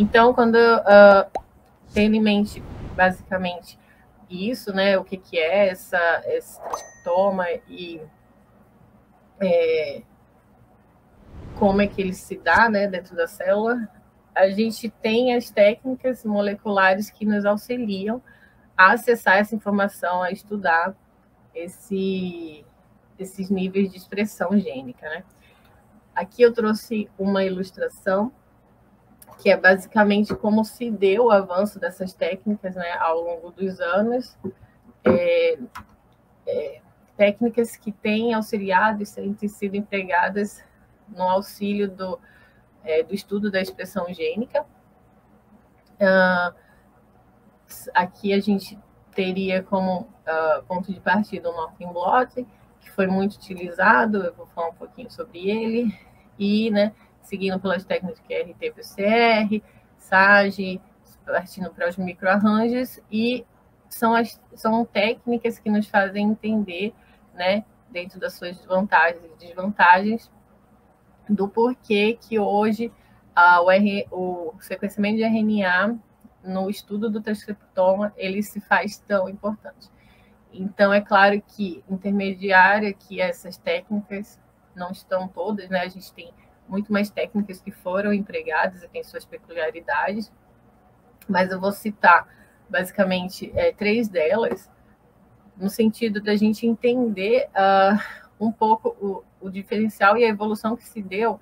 Então, quando uh, tendo em mente, basicamente, isso, né, o que, que é essa, esse toma e é, como é que ele se dá né, dentro da célula, a gente tem as técnicas moleculares que nos auxiliam a acessar essa informação, a estudar esse, esses níveis de expressão gênica. Né? Aqui eu trouxe uma ilustração que é basicamente como se deu o avanço dessas técnicas né, ao longo dos anos. É, é, técnicas que têm auxiliado e têm sido empregadas no auxílio do, é, do estudo da expressão gênica. Uh, aqui a gente teria como uh, ponto de partida o Northern Blot, que foi muito utilizado, eu vou falar um pouquinho sobre ele, e, né, seguindo pelas técnicas que é RT-PCR, SAGE, partindo para os microarranjos, e são, as, são técnicas que nos fazem entender, né, dentro das suas vantagens e desvantagens, do porquê que hoje ah, o, R, o sequenciamento de RNA no estudo do transcriptoma ele se faz tão importante. Então, é claro que intermediária que essas técnicas não estão todas, né? A gente tem muito mais técnicas que foram empregadas e tem suas peculiaridades, mas eu vou citar basicamente é, três delas, no sentido da gente entender uh, um pouco o, o, diferencial e a evolução que se deu,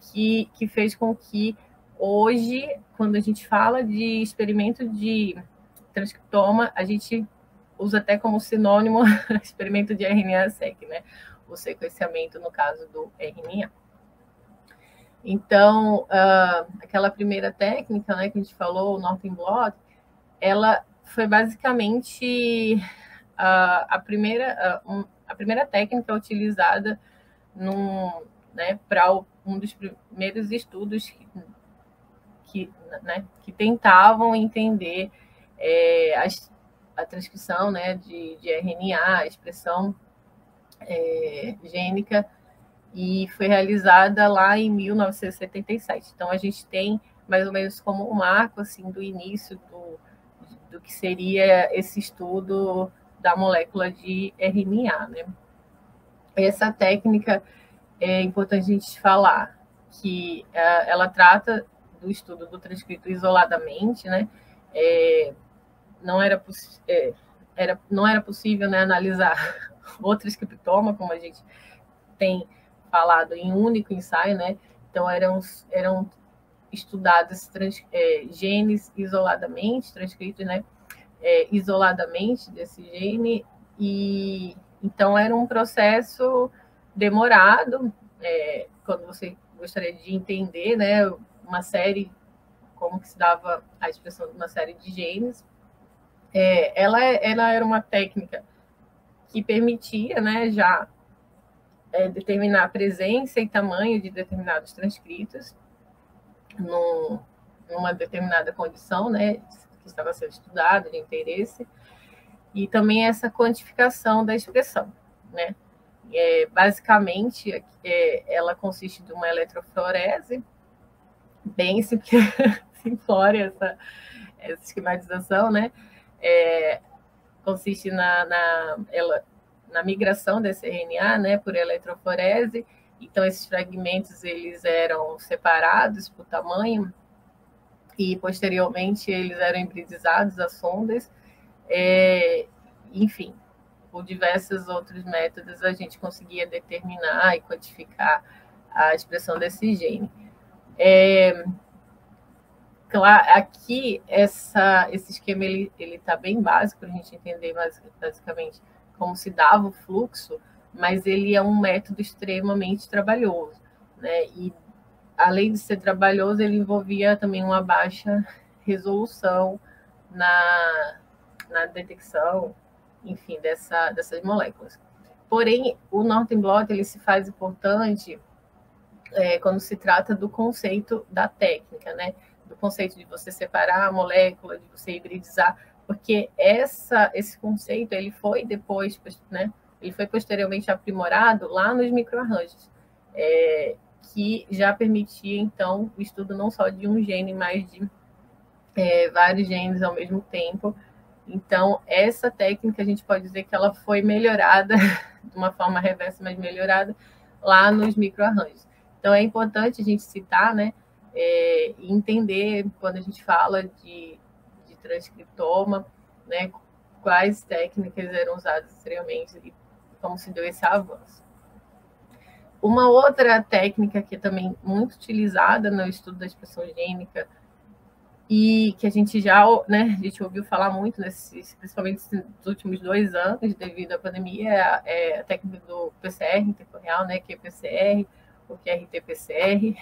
que, que fez com que hoje, quando a gente fala de experimento de transcriptoma, a gente usa até como sinônimo experimento de RNA-seq, né? O sequenciamento, no caso do RNA. Então, uh, aquela primeira técnica né, que a gente falou, o Northern Blot, ela foi basicamente uh, a, primeira, uh, um, a primeira técnica utilizada né, para um dos primeiros estudos que, que, né, que tentavam entender é, a, transcrição né, de, de RNA, a expressão é, gênica e foi realizada lá em 1977. Então a gente tem mais ou menos como um marco assim do início do, do que seria esse estudo da molécula de RNA, né? Essa técnica é importante a gente falar que uh, ela trata do estudo do transcrito isoladamente, né? É, não era, é, era não era possível né, analisar outro transcriptoma, como a gente tem falado em um único ensaio, né? Então eram, eram estudados trans, é, genes isoladamente, transcritos, né? É, isoladamente desse gene, e então era um processo demorado, é, quando você gostaria de entender, né? Uma série, como que se dava a expressão de uma série de genes, é, ela, ela era uma técnica que permitia, né, já é, determinar a presença e tamanho de determinados transcritos no, numa determinada condição, né, que estava sendo estudada, de interesse, e também essa quantificação da expressão, né. É, basicamente, é, ela consiste de uma eletroforese, bem simplória essa, essa esquematização, né, é, consiste na, na ela, na migração desse RNA, né, por eletroforese. Então esses fragmentos eles eram separados por tamanho e posteriormente eles eram hibridizados a sondas. É, enfim, por diversos outros métodos a gente conseguia determinar e quantificar a expressão desse gene. É, claro, aqui essa, esse esquema ele está bem básico para a gente entender basicamente como se dava o fluxo, mas ele é um método extremamente trabalhoso, né? E além de ser trabalhoso, ele envolvia também uma baixa resolução na, na detecção, enfim, dessa, dessas moléculas. Porém, o Northern Blot ele se faz importante é, quando se trata do conceito da técnica, né? Do conceito de você separar a molécula, de você hibridizar porque essa, esse conceito ele foi depois, né, ele foi posteriormente aprimorado lá nos microarranjos. É, que já permitia, então, o estudo não só de um gene, mas de é, vários genes ao mesmo tempo. Então, essa técnica a gente pode dizer que ela foi melhorada de uma forma reversa, mas melhorada lá nos microarranjos. Então, é importante a gente citar, né, é, e entender quando a gente fala de, de transcriptoma, né, quais técnicas eram usadas anteriormente e como se deu esse avanço. Uma outra técnica que é também muito utilizada no estudo da expressão gênica e que a gente já, né, a gente ouviu falar muito, nesses, principalmente nos últimos dois anos, devido à pandemia, é, é a técnica do PCR em tempo real, né, que é PCR, o QRT-PCR,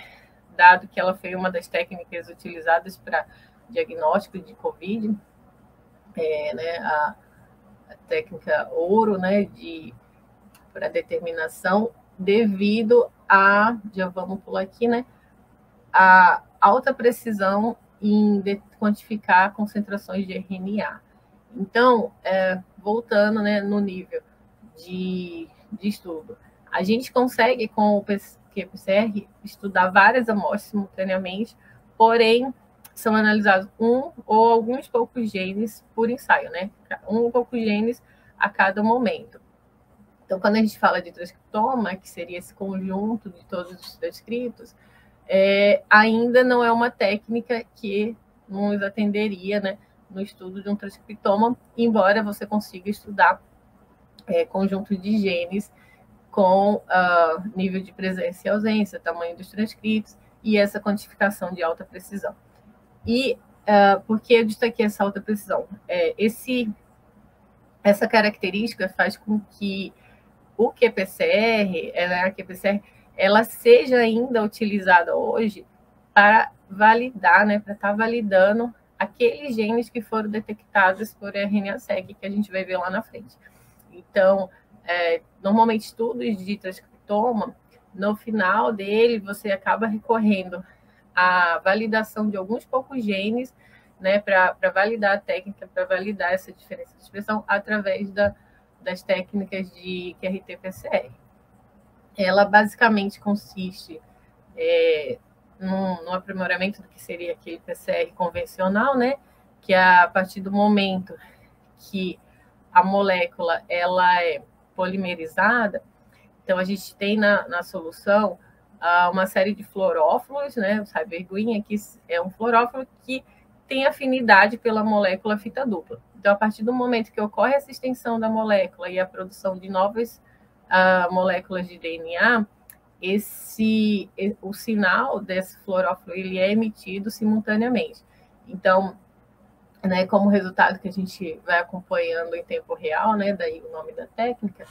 dado que ela foi uma das técnicas utilizadas para diagnóstico de COVID, é, né, a, técnica ouro, né, de para determinação, devido a, já vamos pular aqui, né, a alta precisão em quantificar concentrações de RNA. Então, é, voltando né, no nível de, de estudo, a gente consegue, com o PCR, estudar várias amostras simultaneamente, porém, são analisados um ou alguns poucos genes por ensaio, né? Um ou poucos genes a cada momento. Então, quando a gente fala de transcriptoma, que seria esse conjunto de todos os transcritos, é, ainda não é uma técnica que nos atenderia né, no estudo de um transcriptoma, embora você consiga estudar é, conjunto de genes com uh, nível de presença e ausência, tamanho dos transcritos e essa quantificação de alta precisão. E uh, por que eu destaquei essa alta precisão? É, esse, essa característica faz com que o QPCR, ela, a QPCR, ela seja ainda utilizada hoje para validar, né, para estar tá validando aqueles genes que foram detectados por RNA-seq, que a gente vai ver lá na frente. Então, é, normalmente estudos de transcriptoma, no final dele, você acaba recorrendo à validação de alguns poucos genes, né, para validar a técnica, para validar essa diferença de expressão através da, das técnicas de QRT-PCR ela basicamente consiste é, no, aprimoramento do que seria aquele PCR convencional, né? Que é a partir do momento que a molécula ela é polimerizada, então a gente tem na, na solução uh, uma série de fluorófilos, né? O cyberguin que é um fluorófilo que tem afinidade pela molécula fita dupla. Então, a partir do momento que ocorre essa extensão da molécula e a produção de novas uh, moléculas de DNA, esse o sinal desse fluorófilo ele é emitido simultaneamente. Então, né, como resultado que a gente vai acompanhando em tempo real, né, daí o nome da técnica,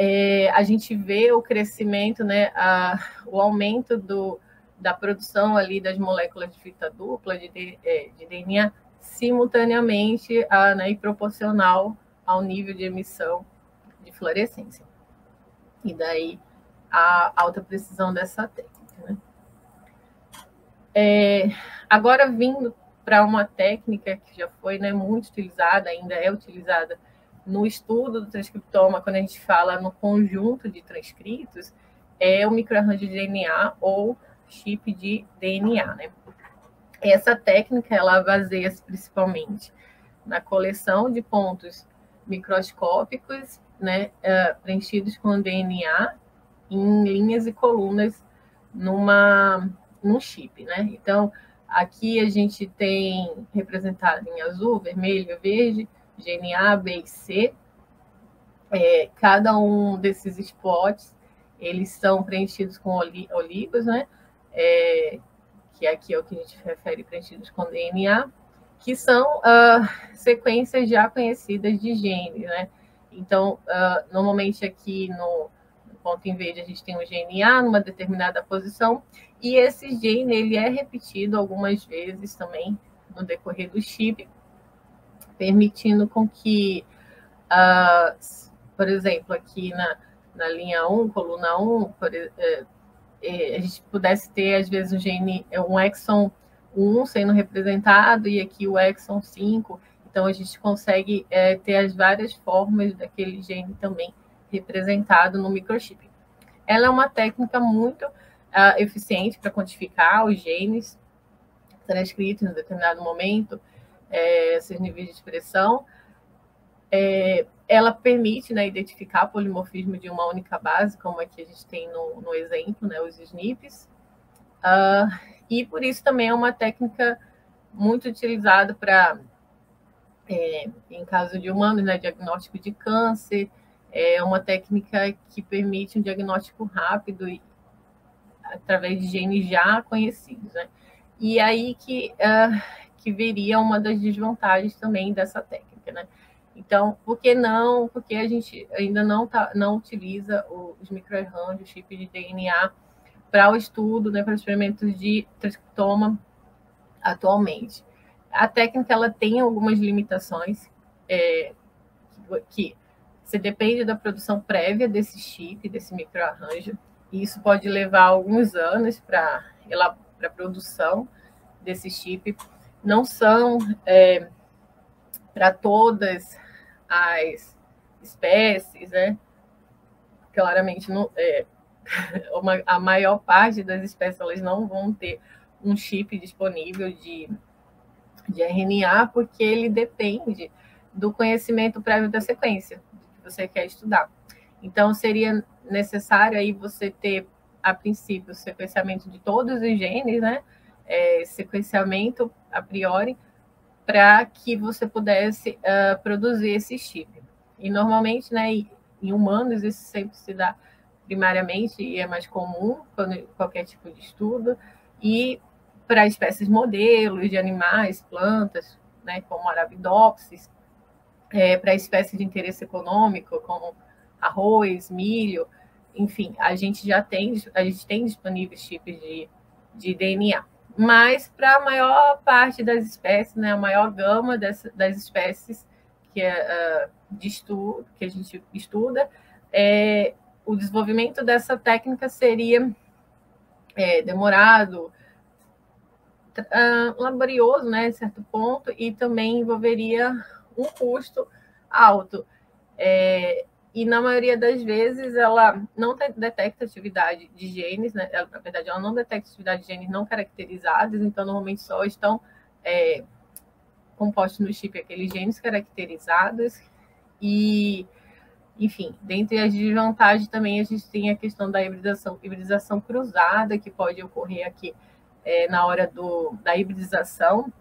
é, a gente vê o crescimento, né, a, o aumento do, da produção ali das moléculas de fita dupla de, é, de DNA simultaneamente a, né, e proporcional ao nível de emissão de fluorescência e daí a alta precisão dessa técnica. Né? É, agora, vindo para uma técnica que já foi né, muito utilizada, ainda é utilizada no estudo do transcriptoma, quando a gente fala no conjunto de transcritos, é o microarranjo de DNA ou chip de DNA. Né? Essa técnica ela baseia-se principalmente na coleção de pontos microscópicos né, uh, preenchidos com DNA em linhas e colunas numa num chip, né? Então, aqui a gente tem representado em azul, vermelho, verde, GNA, B e C. É, cada um desses spots, eles são preenchidos com olivos, né? É, que aqui é o que a gente refere preenchidos com DNA, que são uh, sequências já conhecidas de genes, né? Então, uh, normalmente aqui no, ponto em verde a gente tem um gene A numa determinada posição, e esse gene ele é repetido algumas vezes também no decorrer do chip, permitindo com que, uh, por exemplo, aqui na, na linha 1, coluna 1, por, uh, a gente pudesse ter, às vezes, um gene, um exon 1 sendo representado, e aqui o exon 5, então, a gente consegue é, ter as várias formas daquele gene também representado no microchip. Ela é uma técnica muito uh, eficiente para quantificar os genes transcritos em determinado momento, é, esses níveis de expressão. É, ela permite né, identificar polimorfismo de uma única base, como aqui a gente tem no, no exemplo, né, os SNPs. Uh, e por isso também é uma técnica muito utilizada para, é, em caso de humanos, né, diagnóstico de câncer, é uma técnica que permite um diagnóstico rápido e, através de genes já conhecidos. Né? E aí que, uh, que veria uma das desvantagens também dessa técnica. Né? Então, por que não? Porque a gente ainda não, tá, não utiliza os microarranjos, o chip de DNA, para o estudo, né, para experimentos de transcriptoma atualmente. A técnica ela tem algumas limitações é, que você depende da produção prévia desse chip, desse microarranjo, e isso pode levar alguns anos para a produção desse chip. Não são é, para todas as espécies, né? Claramente, não, é, uma, a maior parte das espécies elas não vão ter um chip disponível de, de RNA, porque ele depende do conhecimento prévio da sequência que você quer estudar. Então, seria necessário aí você ter, a princípio, o sequenciamento de todos os genes, né? É, sequenciamento a priori, para que você pudesse uh, produzir esse chip. E normalmente, né, em humanos, isso sempre se dá primariamente e é mais comum quando qualquer tipo de estudo, e para espécies modelos de animais, plantas, né, como Arabidopsis, é, para espécies de interesse econômico, como arroz, milho, enfim, a gente já tem, a gente tem disponíveis tipos de, de DNA. Mas para a maior parte das espécies, né, a maior gama das, espécies que, é, uh, de estudo, que a gente estuda, é, o desenvolvimento dessa técnica seria é, demorado, uh, laborioso, né, em certo ponto, e também envolveria um custo alto. É, e na maioria das vezes ela não detecta atividade de genes, né? Ela, na verdade, ela não detecta atividade de genes não caracterizados, então normalmente só estão é, compostos no chip aqueles genes caracterizados. E enfim, dentre as desvantagens também a gente tem a questão da hibridação, hibridação cruzada, que pode ocorrer aqui é, na hora do, da hibridização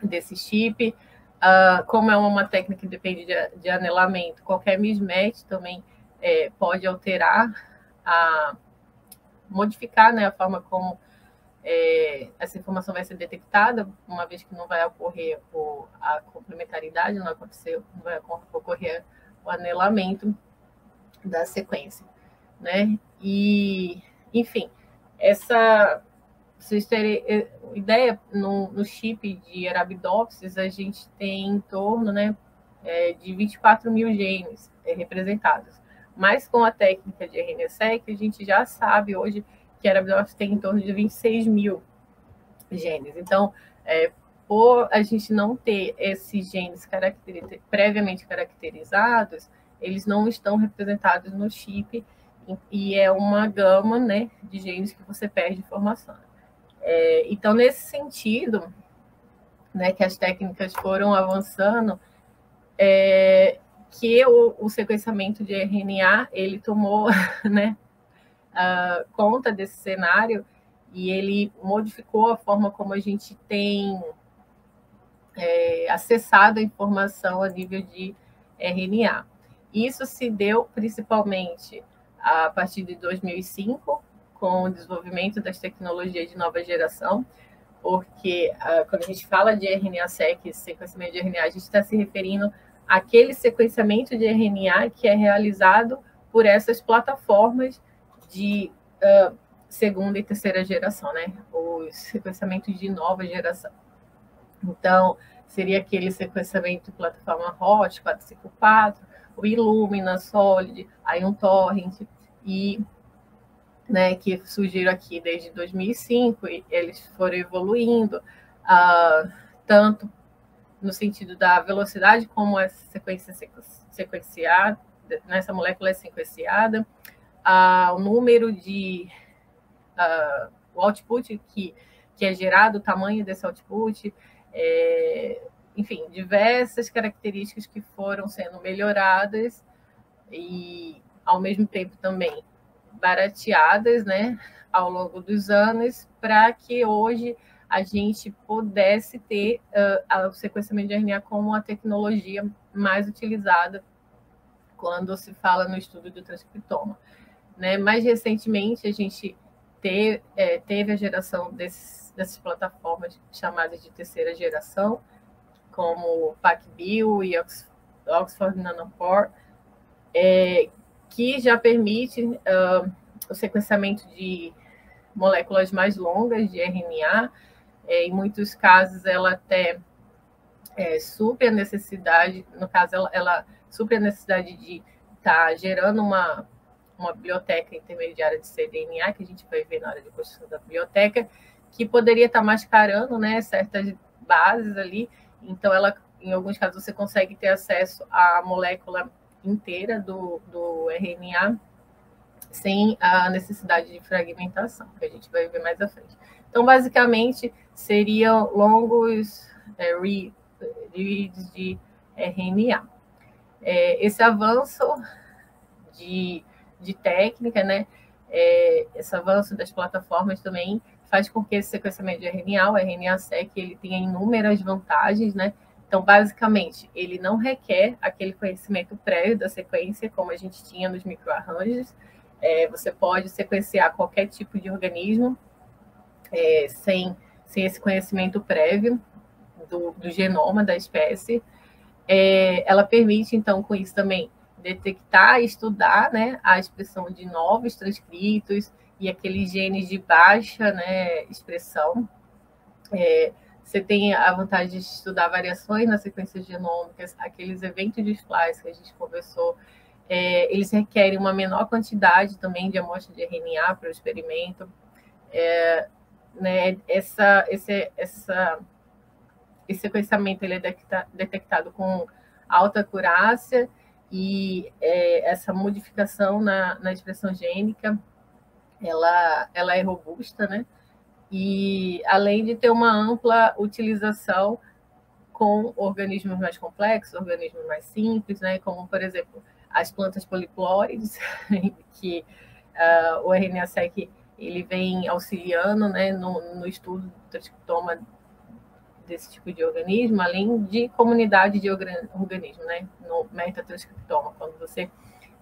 desse chip. Uh, como é uma técnica que depende de, de anelamento, qualquer mismatch também é, pode alterar, a, modificar né, a forma como é, essa informação vai ser detectada, uma vez que não vai ocorrer o, a complementaridade, não não vai ocorrer o anelamento da sequência, né? E, enfim, essa, vocês terem eh, ideia, no, no chip de Arabidopsis, a gente tem em torno, né, é, de 24 mil genes é, representados. Mas com a técnica de RNA-seq, a gente já sabe hoje que Arabidopsis tem em torno de 26 mil genes. Então, é, por a gente não ter esses genes caracteri previamente caracterizados, eles não estão representados no chip e é uma gama né, de genes que você perde informação. É, então, nesse sentido, né, que as técnicas foram avançando, é, que o, o, sequenciamento de RNA ele tomou né, conta desse cenário e ele modificou a forma como a gente tem é, acessado a informação a nível de RNA. Isso se deu principalmente a partir de 2005, com o desenvolvimento das tecnologias de nova geração, porque uh, quando a gente fala de RNA-seq, sequenciamento de RNA, a gente está se referindo àquele sequenciamento de RNA que é realizado por essas plataformas de uh, segunda e terceira geração, né? Os sequenciamentos de nova geração. Então, seria aquele sequenciamento de plataforma HOT 454, o Illumina, Solid, aí um Torrent, e né, que surgiram aqui desde 2005, e eles foram evoluindo, uh, tanto no sentido da velocidade como a sequência sequenciada, nessa molécula é sequenciada, uh, o número de uh, o output que, que é gerado, o tamanho desse output, é, enfim, diversas características que foram sendo melhoradas e, ao mesmo tempo, também barateadas, né, ao longo dos anos, para que hoje a gente pudesse ter uh, o sequenciamento de RNA como a tecnologia mais utilizada quando se fala no estudo do transcriptoma. Né? Mais recentemente, a gente é, teve a geração desses, dessas plataformas chamadas de terceira geração, como PacBio e Oxford Nanopore, é, que já permite uh, o sequenciamento de moléculas mais longas de RNA. É, em muitos casos, ela até é, supre a necessidade, no caso, ela, ela supre a necessidade de estar tá gerando uma, uma biblioteca intermediária de cDNA, que a gente vai ver na hora de construção da biblioteca, que poderia estar tá mascarando né, certas bases ali. Então, ela, em alguns casos, você consegue ter acesso à molécula inteira do, do RNA sem a necessidade de fragmentação, que a gente vai ver mais à frente. Então, basicamente, seriam longos é, reads de RNA. É, esse avanço de, de técnica, né, é, esse avanço das plataformas também faz com que esse sequenciamento de RNA, o RNA-seq, ele tenha inúmeras vantagens, né, então, basicamente, ele não requer aquele conhecimento prévio da sequência, como a gente tinha nos microarranjos. É, você pode sequenciar qualquer tipo de organismo é, sem, sem esse conhecimento prévio do, do genoma da espécie. É, ela permite, então, com isso também, detectar e estudar né, a expressão de novos transcritos e aqueles genes de baixa né, expressão. É, você tem a vantagem de estudar variações nas sequências genômicas, aqueles eventos de splice que a gente conversou, é, eles requerem uma menor quantidade também de amostra de RNA para o experimento. É, né, essa, esse, essa, esse sequenciamento ele é detectado com alta acurácia e é, essa modificação na, na expressão gênica ela, ela é robusta, né? E além de ter uma ampla utilização com organismos mais complexos, organismos mais simples, né, como, por exemplo, as plantas poliplórides, que uh, o RNA-seq ele vem auxiliando né, no, no estudo do transcriptoma desse tipo de organismo, além de comunidade de organismos, né, no metatranscriptoma, quando você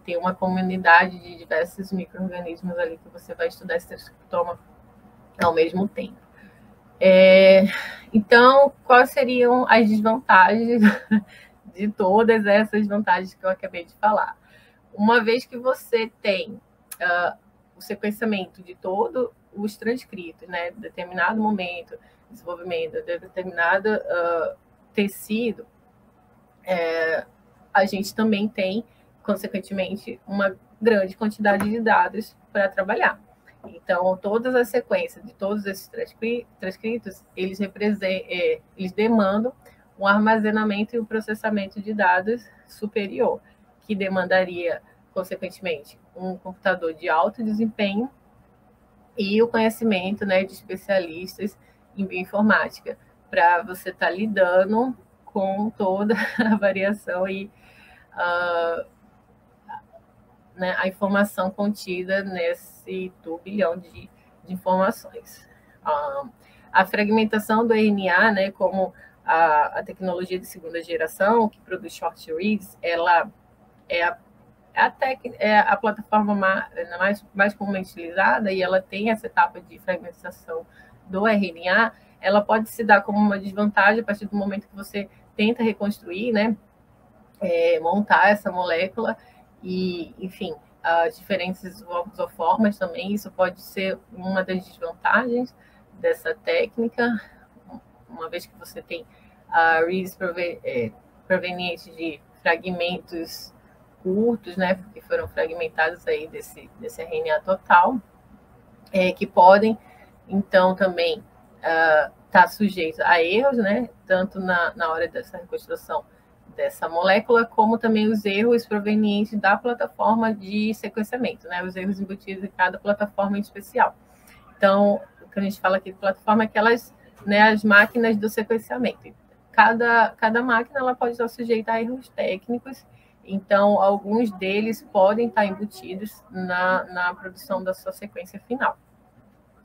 tem uma comunidade de diversos micro-organismos ali que você vai estudar esse transcriptoma ao mesmo tempo. É, então, quais seriam as desvantagens de todas essas vantagens que eu acabei de falar? Uma vez que você tem uh, o sequenciamento de todos os transcritos, né, de determinado momento, desenvolvimento de determinado uh, tecido, é, a gente também tem, consequentemente, uma grande quantidade de dados para trabalhar. Então, todas as sequências de todos esses transcritos, eles, é, eles demandam um armazenamento e um processamento de dados superior, que demandaria, consequentemente, um computador de alto desempenho e o conhecimento né, de especialistas em bioinformática, para você estar tá lidando com toda a variação e uh, né, a informação contida nesse turbilhão de, de informações. Ah, a fragmentação do RNA, né, como a, a, tecnologia de segunda geração, que produz short reads, ela é a, é a, tec, é a plataforma mais, mais, mais comumente utilizada e ela tem essa etapa de fragmentação do RNA, ela pode se dar como uma desvantagem a partir do momento que você tenta reconstruir, né, é, montar essa molécula e, enfim, as diferentes isoformas também, isso pode ser uma das desvantagens dessa técnica, uma vez que você tem a reads é, proveniente de fragmentos curtos, né, que foram fragmentados aí desse, desse RNA total, é, que podem, então, também estar uh, tá sujeitos a erros, né, tanto na, na hora dessa reconstrução dessa molécula, como também os erros provenientes da plataforma de sequenciamento, né, os erros embutidos em cada plataforma em especial. Então, o que a gente fala aqui de plataforma é aquelas, né, as máquinas do sequenciamento. Cada, cada máquina ela pode estar sujeita a erros técnicos, então alguns deles podem estar embutidos na, na produção da sua sequência final.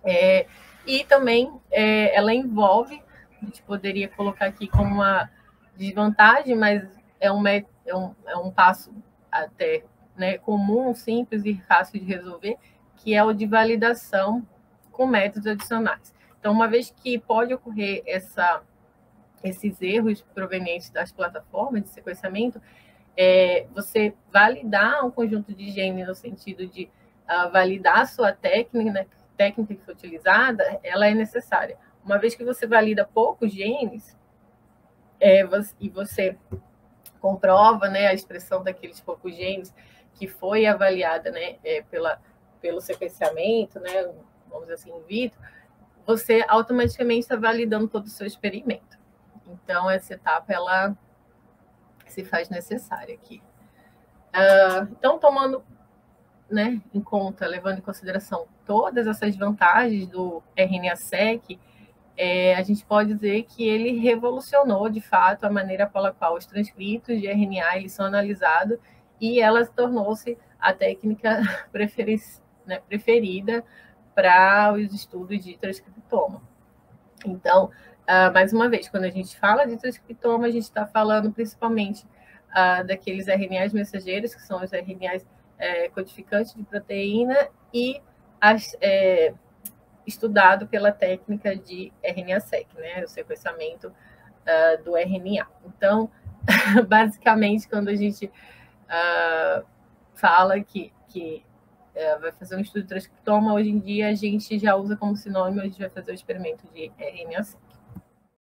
É, e também é, ela envolve, a gente poderia colocar aqui como uma desvantagem, mas é um, é um, é um passo até né, comum, simples e fácil de resolver, que é o de validação com métodos adicionais. Então, uma vez que pode ocorrer essa, esses erros provenientes das plataformas de sequenciamento, é, você validar um conjunto de genes no sentido de uh, validar a sua técnica, né, técnica que foi utilizada, ela é necessária. Uma vez que você valida poucos genes é, e você comprova né, a expressão daqueles poucos genes que foi avaliada né, é, pela, pelo sequenciamento, né, vamos dizer assim, in você automaticamente está validando todo o seu experimento. Então, essa etapa, ela se faz necessária aqui. Uh, então, tomando né, em conta, levando em consideração todas essas vantagens do RNA-seq, é, a gente pode dizer que ele revolucionou, de fato, a maneira pela qual os transcritos de RNA eles são analisados e ela tornou-se a técnica né, preferida para os estudos de transcriptoma. Então, uh, mais uma vez, quando a gente fala de transcriptoma, a gente está falando principalmente uh, daqueles RNAs mensageiros, que são os RNAs é, codificantes de proteína, e as, é, estudado pela técnica de RNA-seq, né, o sequenciamento uh, do RNA. Então, basicamente, quando a gente uh, fala que, que uh, vai fazer um estudo de transcriptoma, hoje em dia a gente já usa como sinônimo, a gente vai fazer o experimento de RNA-seq.